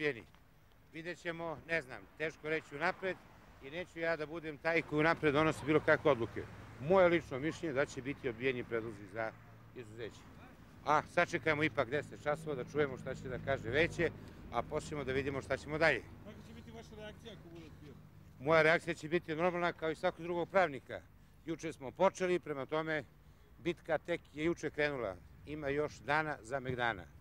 odbijeni. Vidjet ćemo, ne znam, teško reći unapred i neću ja da budem taj koji unapred donosi bilo kakve odluke. Moje lično mišljenje da će biti odbijeni predlozi za izuzeće. A sačekajmo ipak 10 časova da čujemo šta će da kaže veće, a poslijemo da vidimo šta ćemo dalje. Kako će biti vaša reakcija ako bude odbijen? Moja reakcija će biti normalna kao i svakog drugog pravnika. Juče smo počeli, prema tome bitka tek je juče krenula. Ima još dana za Megdana.